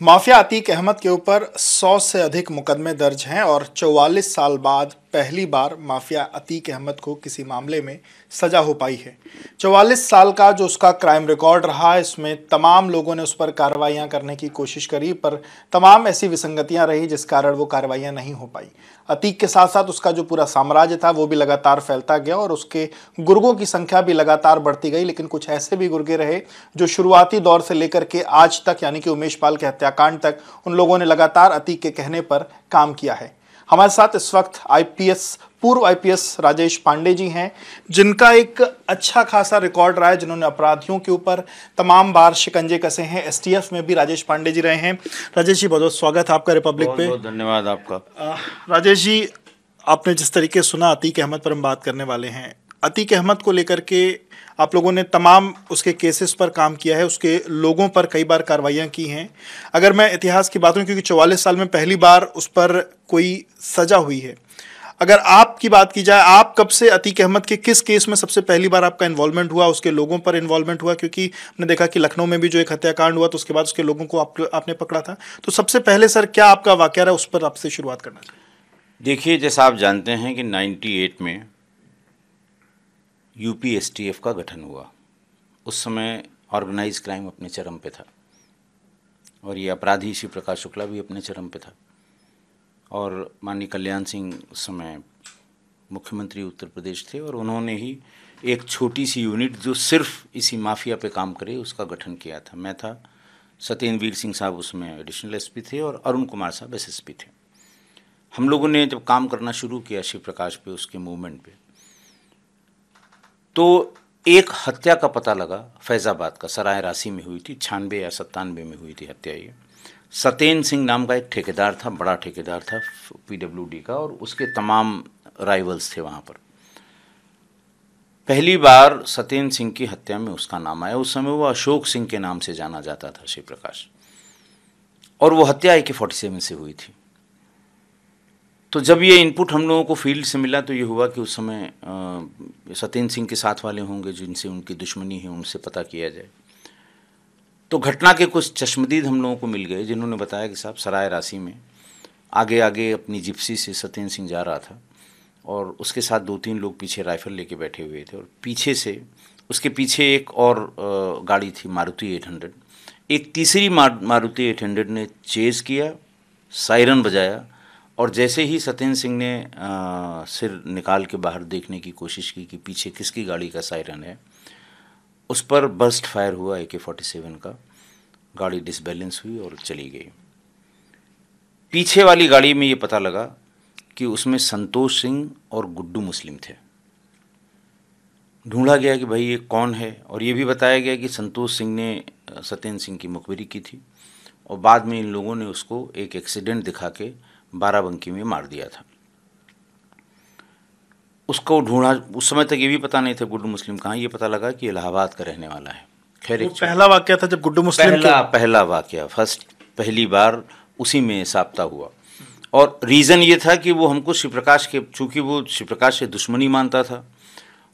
Mafia Atiq Ahmad के ऊपर 100 से अधिक मुकदमे दर्ज हैं और 44 साल बाद पहली बार माफिया अतीक अहमद को किसी मामले में सजा हो पाई है। 44 साल का जो उसका क्राइम रिकॉर्ड रहा है इसमें तमाम लोगों ने उस पर कार्रवाइयाँ करने की कोशिश करी, पर तमाम ऐसी विसंगतियाँ रही जिस कारण वो कार्रवाइयाँ नहीं हो पाई। अतीक के साथ साथ उसका जो पूरा साम्राज्य था, वो भी लगातार फैलता गया और उसके गुर्गों की संख्या भी लगातार बढ़ती गई, लेकिन कुछ ऐसे भी गुर्गे रहे जो शुरुआती दौर से लेकर के आज तक, यानी कि उमेश पाल के हत्याकांड तक, उन लोगों ने लगातार अतीक के कहने पर काम किया है। हमारे साथ इस वक्त आईपीएस पूर्व आईपीएस राजेश पांडे जी हैं जिनका एक अच्छा खासा रिकॉर्ड रहा है जिन्होंने अपराधियों के ऊपर तमाम बार शिकंजे कसे हैं। एसटीएफ में भी राजेश पांडे जी रहे हैं। राजेश जी बहुत बहुत स्वागत है आपका रिपब्लिक पे। धन्यवाद आपका। राजेश जी आपने जिस तरीके सुना अतीक अहमद पर हम बात करने वाले हैं। अतीक अहमद को लेकर के आप लोगों ने तमाम उसके केसेस पर काम किया है उसके लोगों पर कई बार कार्रवाइयाँ की हैं। अगर मैं इतिहास की बात करूँ क्योंकि चौवालीस साल में पहली बार उस पर कोई सजा हुई है। अगर आपकी बात की जाए आप कब से अतीक अहमद के किस केस में सबसे पहली बार आपका इन्वॉल्वमेंट हुआ उसके लोगों पर इन्वॉल्वमेंट हुआ? क्योंकि हमने देखा कि लखनऊ में भी जो एक हत्याकांड हुआ तो उसके बाद उसके लोगों को आप, आपने पकड़ा था। तो सबसे पहले सर क्या आपका वाक्य रहा उस पर आपसे शुरुआत करना देखिए जैसा आप जानते हैं कि 98 में यूपी एसटीएफ का गठन हुआ। उस समय ऑर्गेनाइज क्राइम अपने चरम पे था। और ये अपराधी शिव प्रकाश शुक्ला भी अपने चरम पे था। और माननीय कल्याण सिंह उस समय मुख्यमंत्री उत्तर प्रदेश थे और उन्होंने ही एक छोटी सी यूनिट जो सिर्फ़ इसी माफिया पे काम करे, उसका गठन किया था। मैं था सत्येंद्र वीर सिंह साहब उसमें एडिशनल एसपी थे और अरुण कुमार साहब एसएसपी थे। हम लोगों ने जब काम करना शुरू किया शिव प्रकाश पे, उसके मूवमेंट पे तो एक हत्या का पता लगा, फैज़ाबाद का, सराय राशि में हुई थी, छानबे या सत्तानवे में हुई थी हत्या ये। सत्येन सिंह नाम का एक ठेकेदार था, बड़ा ठेकेदार था पीडब्ल्यूडी का और उसके तमाम राइवल्स थे वहाँ पर। पहली बार सत्येन सिंह की हत्या में उसका नाम आया। उस समय वो अशोक सिंह के नाम से जाना जाता था शिव प्रकाश और वो हत्या ए के फोर्टी सेवन से हुई थी। तो जब ये इनपुट हम लोगों को फ़ील्ड से मिला तो ये हुआ कि उस समय सत्येंद्र सिंह के साथ वाले होंगे, जिनसे उनकी दुश्मनी है, उनसे पता किया जाए। तो घटना के कुछ चश्मदीद हम लोगों को मिल गए, जिन्होंने बताया कि साहब, सराय राशि में आगे आगे अपनी जिप्सी से सत्येंद्र सिंह जा रहा था, और उसके साथ दो तीन लोग पीछे राइफल लेके बैठे हुए थे, और पीछे से, उसके पीछे एक और गाड़ी थी, मारुति एट हंड्रेड। एक तीसरी मारुति एट हंड्रेड ने चेज़ किया, सायरन बजाया और जैसे ही सत्येंद्र सिंह ने आ, सिर निकाल के बाहर देखने की कोशिश की कि पीछे किसकी गाड़ी का सायरन है उस पर बर्स्ट फायर हुआ ए के फोर्टी सेवन का। गाड़ी डिसबैलेंस हुई और चली गई। पीछे वाली गाड़ी में ये पता लगा कि उसमें संतोष सिंह और गुड्डू मुस्लिम थे। ढूंढा गया कि भाई ये कौन है और ये भी बताया गया कि संतोष सिंह ने सत्येंद्र सिंह की मुखबिरी की थी। और बाद में इन लोगों ने उसको एक एक्सीडेंट दिखा के बाराबंकी में मार दिया था। उसको ढूंढा उस समय तक ये भी पता नहीं था गुड्डू मुस्लिम कहाँ ये पता लगा कि इलाहाबाद का रहने वाला है। खैर एक पहला वाक्य था जब गुड्डू मुस्लिम पहला पहला वाक्य फ़र्स्ट पहली बार उसी में साबता हुआ। और रीज़न ये था कि वो हमको शिवप्रकाश के चूँकि वो शिवप्रकाश से दुश्मनी मानता था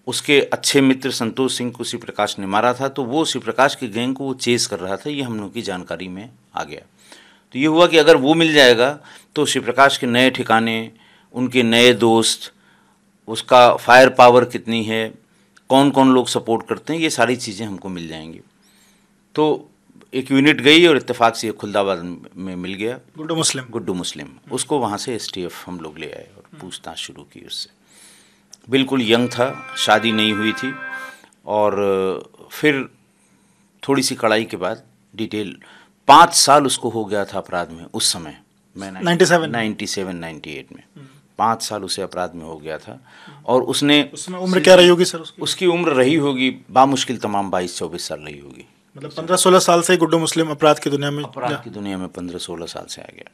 उसके अच्छे मित्र संतोष सिंह को शिवप्रकाश ने मारा था तो वो शिवप्रकाश के गैंग को वो चेज़ कर रहा था ये हम लोग की जानकारी में आ गया। तो ये हुआ कि अगर वो मिल जाएगा तो शिव प्रकाश के नए ठिकाने उनके नए दोस्त उसका फायर पावर कितनी है कौन कौन लोग सपोर्ट करते हैं ये सारी चीज़ें हमको मिल जाएँगी। तो एक यूनिट गई और इत्तेफाक से खुलदाबाद में मिल गया। गुड्डू मुस्लिम। गुड्डू मुस्लिम। उसको वहाँ से एसटीएफ हम लोग ले आए और पूछताछ शुरू की उससे। बिल्कुल यंग था शादी नहीं हुई थी। और फिर थोड़ी सी कड़ाई के बाद डिटेल पाँच साल उसको हो गया था अपराध में उस समय। मैं ninety seven. Ninety seven ninety eight में। पाँच साल उसे अपराध में हो गया था। और उसने उसमें उम्र क्या रही होगी सर उसकी? उसकी उम्र रही होगी बामुश्किल तमाम बाईस चौबीस साल रही होगी। मतलब पंद्रह सोलह साल से गुड्डू मुस्लिम अपराध की दुनिया में अपराध की दुनिया में पंद्रह सोलह साल से आ गया।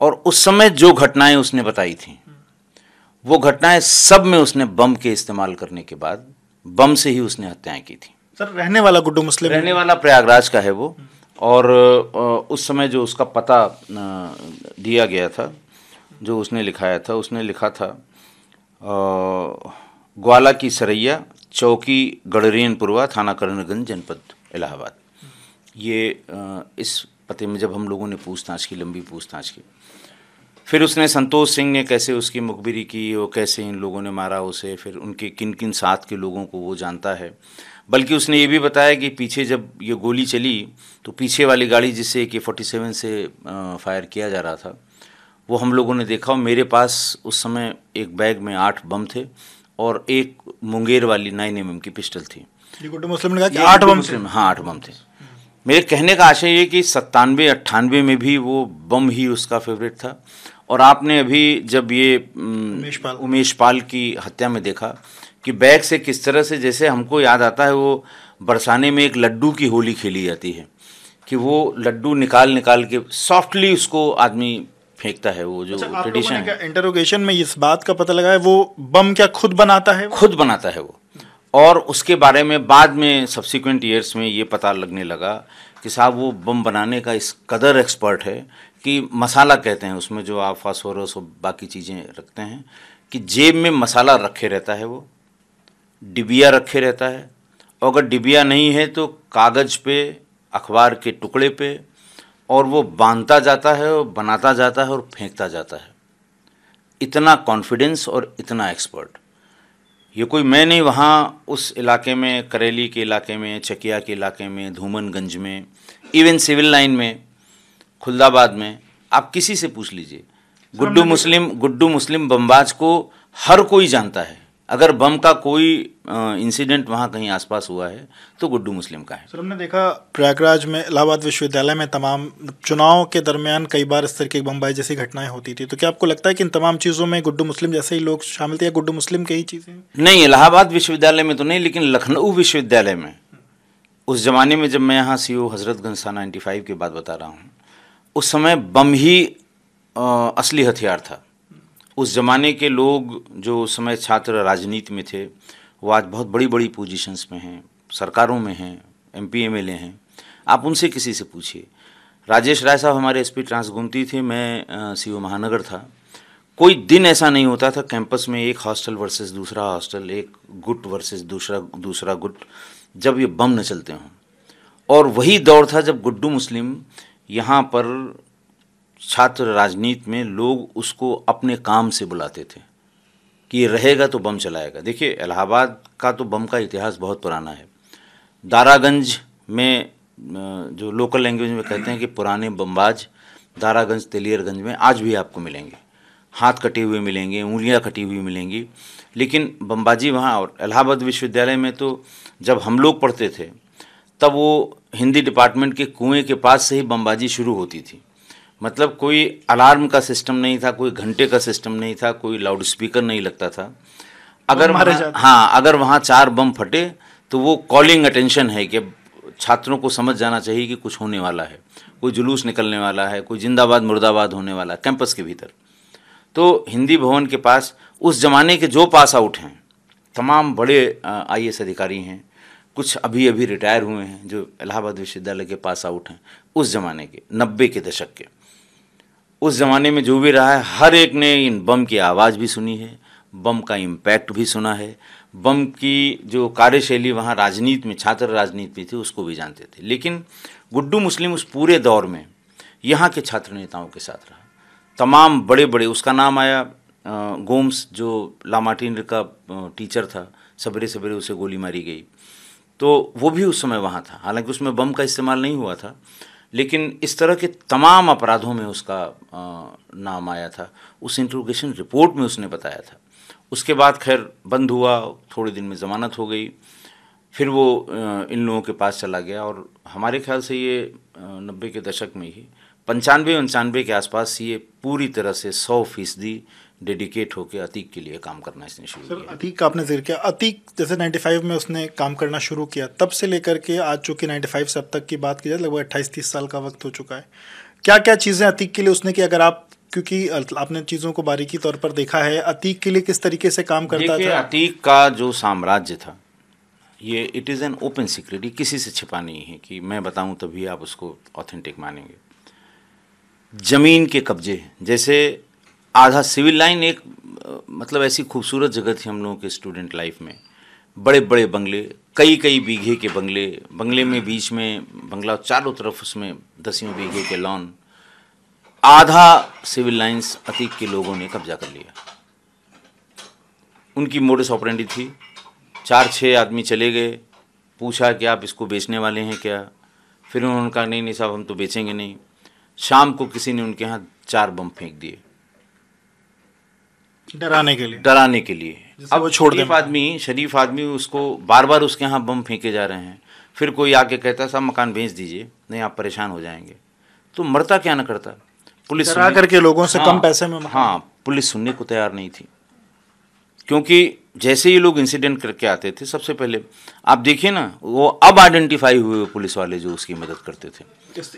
और उस समय जो घटनाएँ उसने बताई थी वो घटनाएँ सब में उसने बम के इस्तेमाल करने के बाद बम से ही उसने हत्याएँ की थी। सर रहने वाला गुड्डू मुस्लिम रहने वाला प्रयागराज का है वो। और उस समय जो उसका पता दिया गया था, जो उसने लिखाया था, उसने लिखा था ग्वाला की सरैया, चौकी गढ़रेनपुरवा थाना करणगंज, जनपद इलाहाबाद। ये इस पते में जब हम लोगों ने पूछताछ की, लंबी पूछताछ की फिर उसने संतोष सिंह ने कैसे उसकी मुखबिरी की वो कैसे इन लोगों ने मारा उसे फिर उनके किन किन साथ के लोगों को वो जानता है। बल्कि उसने ये भी बताया कि पीछे जब ये गोली चली तो पीछे वाली गाड़ी जिससे के फोर्टी सेवन से फायर किया जा रहा था वो हम लोगों ने देखा और मेरे पास उस समय एक बैग में आठ बम थे और एक मुंगेर वाली नाइन एम की पिस्टल थी। मुस्लिम ने कहा कि आठ बम थे? हाँ आठ बम थे। मेरे कहने का आशय ये कि सत्तानवे अट्ठानवे में भी वो बम ही उसका फेवरेट था। और आपने अभी जब ये उमेश पाल। उमेश पाल की हत्या में देखा कि बैग से किस तरह से जैसे हमको याद आता है वो बरसाने में एक लड्डू की होली खेली जाती है कि वो लड्डू निकाल निकाल के सॉफ्टली उसको आदमी फेंकता है वो जो अच्छा, ट्रेडिशन है। इंटरोगेशन में इस बात का पता लगा है वो बम क्या खुद बनाता है खुद बनाता है वो। और उसके बारे में बाद में सब्सिक्वेंट ईयर्स में ये पता लगने लगा कि साहब वो बम बनाने का इस कदर एक्सपर्ट है कि मसाला कहते हैं, उसमें जो आप फास्फोरस और बाकी चीज़ें रखते हैं, कि जेब में मसाला रखे रहता है वो, डिबिया रखे रहता है, और अगर डिबिया नहीं है तो कागज़ पे, अखबार के टुकड़े पे, और वो बांधता जाता है, और बनाता जाता है, और फेंकता जाता है। इतना कॉन्फिडेंस और इतना एक्सपर्ट ये कोई मैं नहीं, वहाँ उस इलाके में, करेली के इलाके में, चकिया के इलाके में, धूमनगंज में इवन सिविल लाइन में खुलदाबाद में आप किसी से पूछ लीजिए। गुड्डू मुस्लिम गुड्डू मुस्लिम बमबाज को हर कोई जानता है। अगर बम का कोई इंसिडेंट वहाँ कहीं आसपास हुआ है तो गुड्डू मुस्लिम का है। सर हमने देखा प्रयागराज में इलाहाबाद विश्वविद्यालय में तमाम चुनाव के दरमियान कई बार इस तरह की बम्बाई जैसी घटनाएँ होती थी। तो क्या आपको लगता है कि इन तमाम चीज़ों में गुड्डू मुस्लिम जैसे ही लोग शामिल थे या गुड्डू मुस्लिम के ही चीज़ें नहीं इलाहाबाद विश्वविद्यालय में तो नहीं लेकिन लखनऊ विश्वविद्यालय में। उस ज़माने में जब मैं यहाँ सी ओ हज़रतगंज सा नाइन्टी की बात बता रहा हूँ उस समय बम ही आ, असली हथियार था। उस ज़माने के लोग जो उस समय छात्र राजनीति में थे वो आज बहुत बड़ी बड़ी पोजीशंस में हैं सरकारों में हैं M P M L A हैं। आप उनसे किसी से पूछिए। राजेश राय साहब हमारे एस पी ट्रांसगुमती थे मैं सीओ महानगर था। कोई दिन ऐसा नहीं होता था कैंपस में एक हॉस्टल वर्सेस दूसरा हॉस्टल एक गुट वर्सेस दूसरा दूसरा गुट जब ये बम न चलते हों। और वही दौर था जब गुड्डू मुस्लिम यहाँ पर छात्र राजनीति में लोग उसको अपने काम से बुलाते थे कि रहेगा तो बम चलाएगा। देखिए, इलाहाबाद का तो बम का इतिहास बहुत पुराना है। दारागंज में जो लोकल लैंग्वेज में कहते हैं कि पुराने बमबाज दारागंज, तेलियरगंज में आज भी आपको मिलेंगे। हाथ कटे हुए मिलेंगे, उंगलियाँ कटी हुई मिलेंगी। लेकिन बमबाजी वहाँ और इलाहाबाद विश्वविद्यालय में तो जब हम लोग पढ़ते थे तब वो हिंदी डिपार्टमेंट के कुएँ के पास से ही बमबाजी शुरू होती थी। मतलब कोई अलार्म का सिस्टम नहीं था कोई घंटे का सिस्टम नहीं था कोई लाउड स्पीकर नहीं लगता था। अगर हाँ अगर वहाँ चार बम फटे तो वो कॉलिंग अटेंशन है कि छात्रों को समझ जाना चाहिए कि कुछ होने वाला है। कोई जुलूस निकलने वाला है कोई जिंदाबाद मुर्दाबाद होने वाला है कैंपस के भीतर। तो हिंदी भवन के पास उस जमाने के जो पास आउट हैं तमाम बड़े आईएएस अधिकारी हैं कुछ अभी अभी रिटायर हुए हैं, जो इलाहाबाद विश्वविद्यालय के पास आउट हैं, उस ज़माने के, नब्बे के दशक के। उस ज़माने में जो भी रहा है, हर एक ने इन बम की आवाज़ भी सुनी है, बम का इम्पैक्ट भी सुना है। बम की जो कार्यशैली, वहाँ राजनीति में, छात्र राजनीति में थी, उसको भी जानते थे। लेकिन गुड्डू मुस्लिम उस पूरे दौर में यहाँ के छात्र नेताओं के साथ रहा। तमाम बड़े बड़े उसका नाम आया गोम्स, जो लामाटिन का टीचर था सवेरे सवेरे उसे गोली मारी गई। तो वो भी उस समय वहाँ था। हालाँकि उसमें बम का इस्तेमाल नहीं हुआ था, लेकिन इस तरह के तमाम अपराधों में उसका नाम आया था। उस इंट्रोगेशन रिपोर्ट में उसने बताया था। उसके बाद खैर बंद हुआ, थोड़े दिन में ज़मानत हो गई। फिर वो इन लोगों के पास चला गया और हमारे ख्याल से ये नब्बे के दशक में ही, पंचानवे उनचानवे के आसपास ये पूरी तरह से सौ फ़ीसदी डेडिकेट होकर अतीक के लिए काम करना इसने शुरू सर अतीक का आपने ज़िक्र किया। अतीक जैसे 95 में उसने काम करना शुरू किया तब से लेकर के आज चूँकि 95 से अब तक की बात की जाए लगभग अट्ठाईस तीस साल का वक्त हो चुका है। क्या क्या चीज़ें अतीक के लिए उसने की? अगर आप क्योंकि आपने चीज़ों को बारीकी तौर पर देखा है अतीक के लिए किस तरीके से काम करता था? अतीक का जो साम्राज्य था ये it is an open security किसी से छिपा नहीं है कि मैं बताऊँ तभी आप उसको ऑथेंटिक मानेंगे। ज़मीन के कब्जे जैसे आधा सिविल लाइन एक मतलब ऐसी खूबसूरत जगह थी हम लोगों के स्टूडेंट लाइफ में। बड़े बड़े बंगले कई कई बीघे के बंगले बंगले में बीच में बंगला चारों तरफ़ उसमें दसियों बीघे के लॉन। आधा सिविल लाइंस अतीक के लोगों ने कब्जा कर लिया। उनकी मोडस ऑपरेंडी थी। चार छः आदमी चले गए। पूछा कि आप इसको बेचने वाले हैं क्या? फिर उन्होंने कहा, नहीं नहीं साहब, हम तो बेचेंगे नहीं। शाम को किसी ने उनके यहाँ चार बम फेंक दिए। डराने के लिए। डराने के लिए। अब वो छोड़ शरीफ आदमी शरीफ आदमी उसको बार बार उसके यहाँ बम फेंके जा रहे हैं। फिर कोई आके कहता साहब मकान बेच दीजिए नहीं आप परेशान हो जाएँगे। तो मरता क्या ना करता? पुलिस डरा करके लोगों से हाँ, कम पैसे में हाँ पुलिस सुनने को तैयार नहीं थी। क्योंकि जैसे ही लोग इंसिडेंट करके आते थे सबसे पहले आप देखिए ना वो अब आइडेंटिफाई हुए पुलिस वाले जो उसकी मदद करते थे। इस,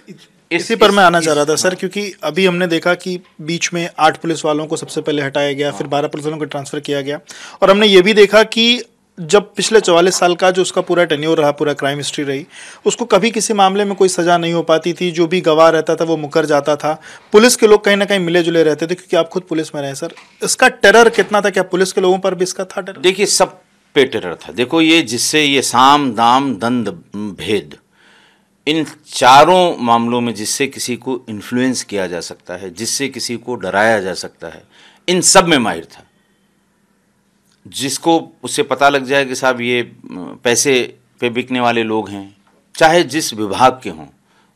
इसी पर मैं आना चाह रहा था सर क्योंकि अभी हमने देखा कि बीच में आठ पुलिस वालों को सबसे पहले हटाया गया फिर बारह पुलिस वालों को ट्रांसफ़र किया गया। और हमने ये भी देखा कि जब पिछले चौवालीस साल का जो उसका पूरा टेन्योर रहा, पूरा क्राइम हिस्ट्री रही, उसको कभी किसी मामले में कोई सज़ा नहीं हो पाती थी, जो भी गवाह रहता था वो मुकर जाता था। पुलिस के लोग कहीं ना कहीं मिले जुले रहते थे, क्योंकि आप खुद पुलिस में रहे सर। इसका टेरर कितना था? क्या पुलिस के लोगों पर भी इसका था टेरर देखिए, सब पे टेरर था। देखो, ये जिससे ये साम, दाम, दंद, भेद, इन चारों मामलों में जिससे किसी को इन्फ्लुएंस किया जा सकता है, जिससे किसी को डराया जा सकता है, इन सब में माहिर था। जिसको उससे पता लग जाए कि साहब ये पैसे पे बिकने वाले लोग हैं, चाहे जिस विभाग के हों,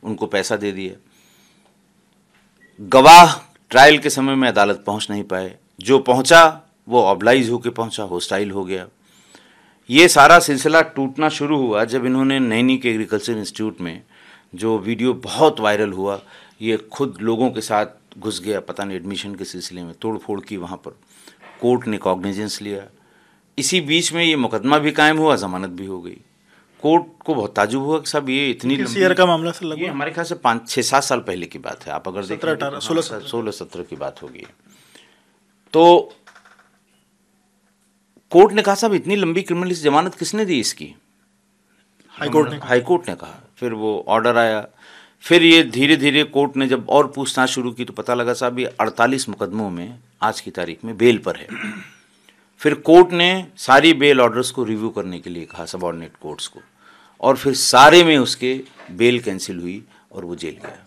उनको पैसा दे दिया गवाह ट्रायल के समय में अदालत पहुँच नहीं पाए। जो पहुँचा, वो ऑबलाइज होकर पहुँचा, होस्टाइल हो गया। ये सारा सिलसिला टूटना शुरू हुआ जब इन्होंने नैनी के एग्रीकल्चर इंस्टीट्यूट में जो वीडियो बहुत वायरल हुआ, ये खुद लोगों के साथ घुस गया, पता नहीं एडमिशन के सिलसिले में तोड़ फोड़ की वहाँ पर। कोर्ट ने कॉग्निजेंस लिया। इसी बीच में ये मुकदमा भी कायम हुआ जमानत भी हो गई। कोर्ट को बहुत ताजुब हुआ कि साहब ये इतनी ईयर का मामला से ये हमारे ख्याल से पाँच छः सात साल पहले की बात है। आप अगर देखें सोलह सोलह सत्रह की बात होगी। तो कोर्ट ने कहा साहब इतनी लंबी क्रिमिनल जमानत किसने दी इसकी? हाईकोर्ट ने हाईकोर्ट ने कहा। फिर वो ऑर्डर आया। फिर ये धीरे धीरे कोर्ट ने जब और पूछताछ शुरू की तो पता लगा साहब ये अड़तालीस मुकदमों में आज की तारीख में बेल पर है। फिर कोर्ट ने सारी बेल ऑर्डर्स को रिव्यू करने के लिए कहा सबॉर्डिनेट कोर्ट्स को। और फिर सारे में उसके बेल कैंसिल हुई और वो जेल गया।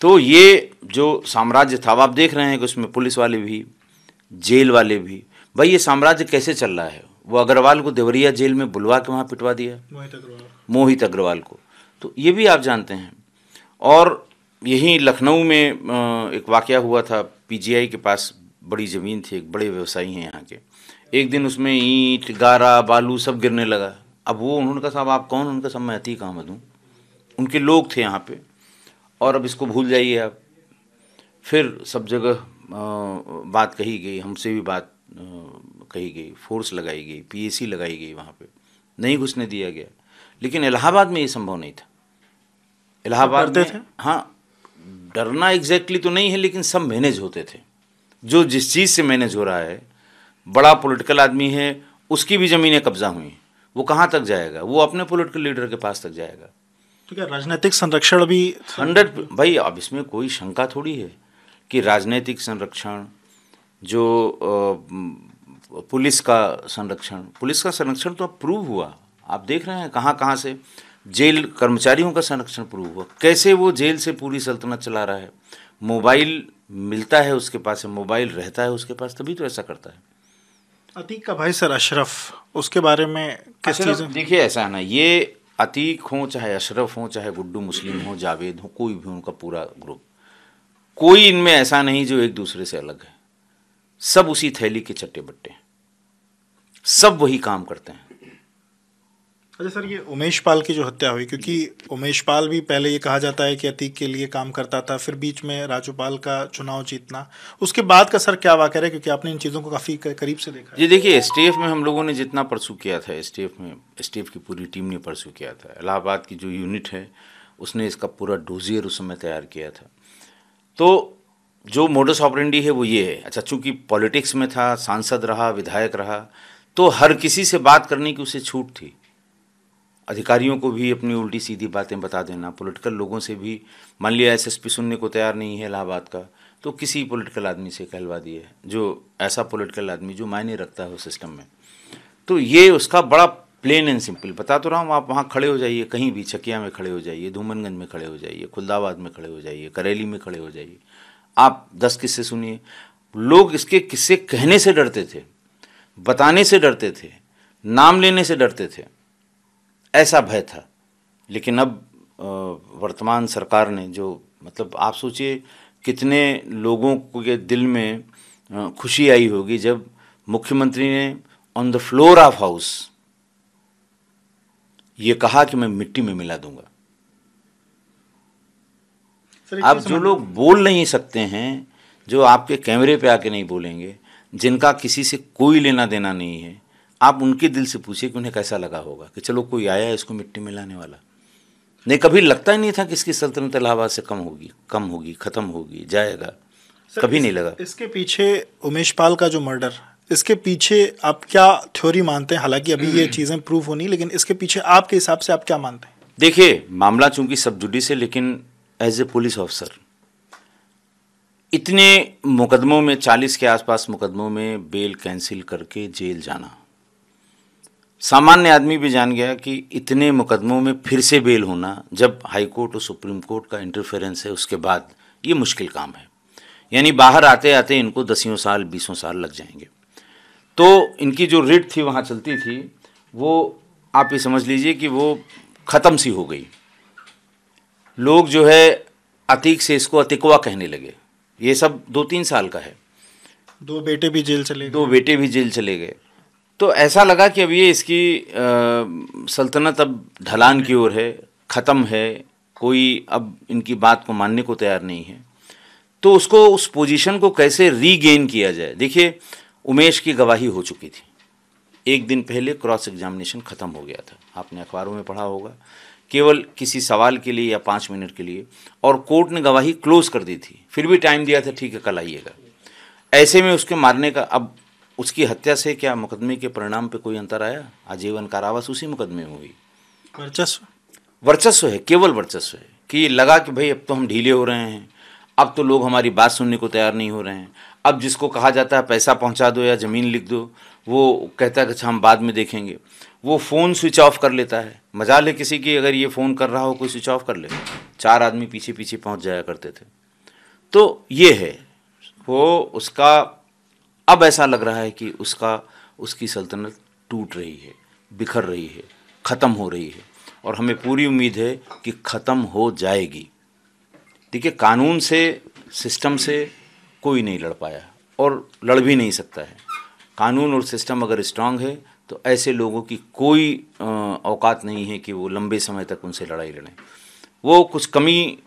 तो ये जो साम्राज्य था आप देख रहे हैं कि उसमें पुलिस वाले भी जेल वाले भी। भाई ये साम्राज्य कैसे चल रहा है? वो अग्रवाल को देवरिया जेल में बुलवा के वहाँ पिटवा दिया? मोहित अग्रवाल मोहित अग्रवाल को। तो ये भी आप जानते हैं। और यहीं लखनऊ में एक वाक़ हुआ था पीजीआई के पास बड़ी ज़मीन थी एक बड़े व्यवसायी हैं यहाँ के। एक दिन उसमें ईंट गारा बालू सब गिरने लगा। अब वो उन्होंने कहा साहब आप कौन उनका सब मैं अतीक अहमद हूँ। उनके लोग थे यहाँ पे। और अब इसको भूल जाइए आप। फिर सब जगह बात कही गई हमसे भी बात कही गई फोर्स लगाई गई पीएसी लगाई गई वहाँ पे। नहीं घुसने दिया गया। लेकिन इलाहाबाद में ये संभव नहीं था। इलाहाबाद में थे? हाँ डरना एग्जैक्टली exactly तो नहीं है लेकिन सब मैनेज होते थे। जो जिस चीज़ से मैनेज हो रहा है बड़ा पॉलिटिकल आदमी है उसकी भी ज़मीनें कब्जा हुई वो कहाँ तक जाएगा? वो अपने पॉलिटिकल लीडर के पास तक जाएगा। तो क्या राजनीतिक संरक्षण भी हंड्रेड भाई अब इसमें कोई शंका थोड़ी है कि राजनीतिक संरक्षण जो पुलिस का संरक्षण पुलिस का संरक्षण तो अब प्रूव हुआ। आप देख रहे हैं कहाँ कहाँ से जेल कर्मचारियों का संरक्षण प्रूव हुआ। कैसे वो जेल से पूरी सल्तनत चला रहा है? मोबाइल मिलता है उसके पास मोबाइल रहता है उसके पास तभी तो ऐसा करता है। अतीक का भाई सर अशरफ उसके बारे में किस चीज़ देखिए ऐसा है ना ये अतीक हो चाहे अशरफ हो चाहे गुड्डू मुस्लिम हो जावेद हो कोई भी उनका पूरा ग्रुप कोई इनमें ऐसा नहीं जो एक दूसरे से अलग है। सब उसी थैली के चट्टे बट्टे हैं। सब वही काम करते हैं। अच्छा सर, ये उमेश पाल की जो हत्या हुई, क्योंकि उमेश पाल भी पहले ये कहा जाता है कि अतीक के लिए काम करता था, फिर बीच में राजूपाल का चुनाव जीतना। उसके बाद का सर क्या वाक़ है क्योंकि आपने इन चीज़ों को काफ़ी करीब से देखा जी, देखिए एस में हम लोगों ने जितना परसू किया था एस में एस की पूरी टीम ने परसू किया था। इलाहाबाद की जो यूनिट है, उसने इसका पूरा डोजियर उस समय तैयार किया था। तो जो मोडस ऑपरेंडी है वो ये है। अच्छा चूँकि पॉलिटिक्स में था, सांसद रहा, विधायक रहा तो हर किसी से बात करने की उसे छूट थी। अधिकारियों को भी अपनी उल्टी सीधी बातें बता देना पॉलिटिकल लोगों से भी, मान लिया एसएसपी सुनने को तैयार नहीं है इलाहाबाद का तो किसी पॉलिटिकल आदमी से कहलवा दिए, जो ऐसा पॉलिटिकल आदमी जो मायने रखता है सिस्टम में। तो ये उसका बड़ा प्लेन एंड सिंपल बता तो रहा हूँ, आप वहाँ खड़े हो जाइए, कहीं भी, छकिया में खड़े हो जाइए, धूमनगंज में खड़े हो जाइए खुलदाबाद में खड़े हो जाइए, करेली में खड़े हो जाइए, आप दस किस्से सुनिए। लोग इसके किस्से कहने से डरते थे, बताने से डरते थे, नाम लेने से डरते थे ऐसा भय था। लेकिन अब वर्तमान सरकार ने जो मतलब आप सोचिए कितने लोगों के दिल में खुशी आई होगी जब मुख्यमंत्री ने on the floor of house ये कहा कि मैं मिट्टी में मिला दूँगा। अब जो लोग बोल नहीं सकते हैं जो आपके कैमरे पे आके नहीं बोलेंगे जिनका किसी से कोई लेना देना नहीं है आप उनके दिल से पूछिए कि उन्हें कैसा लगा होगा कि चलो कोई आया इसको मिट्टी में लाने वाला। नहीं कभी लगता ही नहीं था कि इसकी सल्तनत इलाहाबाद से कम होगी कम होगी ख़त्म होगी जाएगा। कभी नहीं लगा। इसके पीछे उमेश पाल का जो मर्डर इसके पीछे आप क्या थ्योरी मानते हैं? हालाँकि अभी ये चीज़ें प्रूव होनी लेकिन इसके पीछे आपके हिसाब से आप क्या मानते हैं? देखिए मामला चूँकि सब जुडिस है लेकिन एज ए पुलिस ऑफिसर इतने मुकदमों में चालीस के आसपास मुकदमों में बेल कैंसिल करके जेल जाना। सामान्य आदमी भी जान गया कि इतने मुकदमों में फिर से बेल होना जब हाई कोर्ट और सुप्रीम कोर्ट का इंटरफेरेंस है उसके बाद ये मुश्किल काम है। यानी बाहर आते आते इनको दसियों साल बीसों साल लग जाएँगे। तो इनकी जो रिट थी वहाँ चलती थी वो आप ये समझ लीजिए कि वो ख़त्म सी हो गई। लोग जो है अतीक से इसको अतिकवा कहने लगे। ये सब दो तीन साल का है। दो बेटे भी जेल चले दो बेटे भी जेल चले गए। तो ऐसा लगा कि अब ये इसकी सल्तनत अब ढलान की ओर है, ख़त्म है, कोई अब इनकी बात को मानने को तैयार नहीं है। तो उसको, उस पोजीशन को कैसे रीगेन किया जाए? देखिए, उमेश की गवाही हो चुकी थी। एक दिन पहले क्रॉस एग्जामिनेशन ख़त्म हो गया था। आपने अखबारों में पढ़ा होगा। केवल किसी सवाल के लिए या पाँच मिनट के लिए। और कोर्ट ने गवाही क्लोज कर दी थी। फिर भी टाइम दिया था, ठीक है, कल आइएगा। ऐसे में उसके मारने का अब उसकी हत्या से क्या मुकदमे के परिणाम पे कोई अंतर आया? आजीवन कारावास उसी मुकदमे में हुई। वर्चस्व? वर्चस्व है केवल वर्चस्व है कि लगा कि भाई अब तो हम ढीले हो रहे हैं अब तो लोग हमारी बात सुनने को तैयार नहीं हो रहे हैं अब जिसको कहा जाता है पैसा पहुँचा दो या ज़मीन लिख दो वो कहता है कि अच्छा हम बाद में देखेंगे। वो फ़ोन स्विच ऑफ़ कर लेता है। मज़ा ले किसी की अगर ये फ़ोन कर रहा हो कोई स्विच ऑफ़ कर ले। चार आदमी पीछे पीछे पहुँच जाया करते थे। तो ये है वो उसका अब ऐसा लग रहा है कि उसका, उसकी सल्तनत टूट रही है, बिखर रही है, ख़त्म हो रही है। और हमें पूरी उम्मीद है कि ख़त्म हो जाएगी। देखिए, कानून से, सिस्टम से कोई नहीं लड़ पाया और लड़ भी नहीं सकता है। कानून और सिस्टम अगर स्ट्रांग है तो ऐसे लोगों की कोई औकात नहीं है कि वो लंबे समय तक उनसे लड़ाई लड़ें। वो कुछ कमी,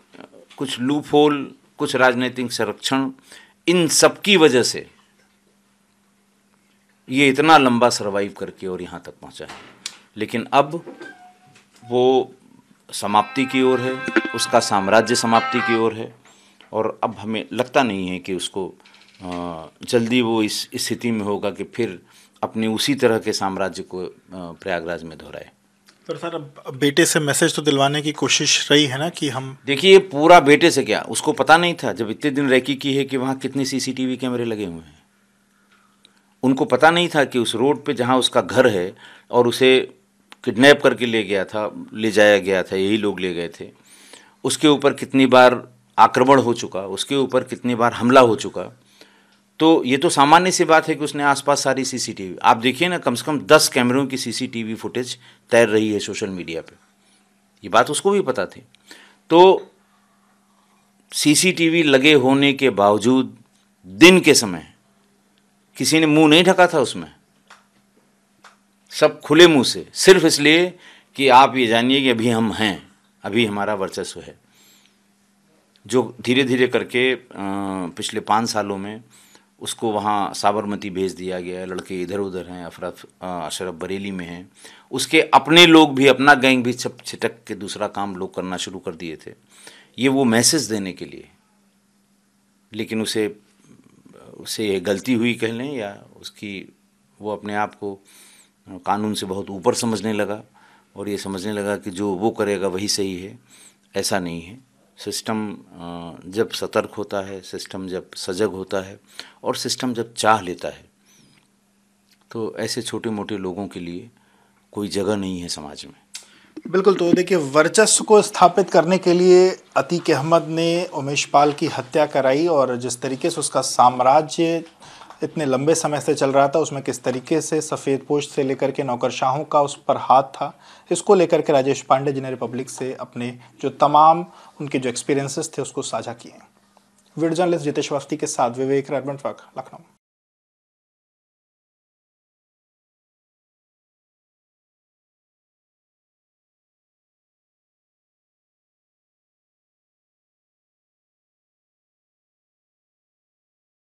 कुछ लूप होल कुछ राजनीतिक संरक्षण, इन सब की वजह से ये इतना लंबा सरवाइव करके और यहाँ तक पहुँचा है। लेकिन अब वो समाप्ति की ओर है उसका साम्राज्य समाप्ति की ओर है और अब हमें लगता नहीं है कि उसको जल्दी वो इस स्थिति में होगा कि फिर अपने उसी तरह के साम्राज्य को प्रयागराज में दोहराए। पर सर अब बेटे से मैसेज तो दिलवाने की कोशिश रही है ना कि हम देखिए पूरा बेटे से क्या? उसको पता नहीं था जब इतने दिन रैकी की है कि वहाँ कितने सीसीटीवी कैमरे लगे हुए हैं। उनको पता नहीं था कि उस रोड पे जहाँ उसका घर है और उसे किडनैप करके ले गया था, ले जाया गया था, यही लोग ले गए थे। उसके ऊपर कितनी बार आक्रमण हो चुका, उसके ऊपर कितनी बार हमला हो चुका। तो ये तो सामान्य सी बात है कि उसने आसपास सारी सीसीटीवी, आप देखिए ना, कम से कम दस कैमरों की सीसीटीवी फुटेज तैर रही है सोशल मीडिया पे। ये बात उसको भी पता थी। तो सीसीटीवी लगे होने के बावजूद दिन के समय किसी ने मुँह नहीं ढका था उसमें। सब खुले मुँह से। सिर्फ़ इसलिए कि आप ये जानिए कि अभी हम हैं, अभी हमारा वर्चस्व है। जो धीरे धीरे करके पिछले पाँच सालों में उसको वहाँ साबरमती भेज दिया गया लड़के इधर उधर हैं अफरफ अशरफ बरेली में हैं। उसके अपने लोग भी अपना गैंग भी छप छिटक के दूसरा काम लोग करना शुरू कर दिए थे। ये वो मैसेज देने के लिए। लेकिन उसे उसे गलती हुई कह लें या उसकी, वो अपने आप को कानून से बहुत ऊपर समझने लगा और ये समझने लगा कि जो वो करेगा वही सही है। ऐसा नहीं है। सिस्टम जब सतर्क होता है, सिस्टम जब सजग होता है और सिस्टम जब चाह लेता है तो ऐसे छोटे मोटे लोगों के लिए कोई जगह नहीं है समाज में। बिल्कुल तो देखिए, वर्चस्व को स्थापित करने के लिए अतीक अहमद ने उमेश पाल की हत्या कराई और जिस तरीके से उसका साम्राज्य इतने लंबे समय से चल रहा था, उसमें किस तरीके से सफ़ेद पोश से लेकर के नौकरशाहों का उस पर हाथ था, इसको लेकर के राजेश पांडे जी ने रिपब्लिक से अपने जो तमाम उनके जो एक्सपीरियंसेस थे, उसको साझा किए वीडियो जर्नलिस्ट जितेश वास्ती के साथ विवेक रर्बन लखनऊ।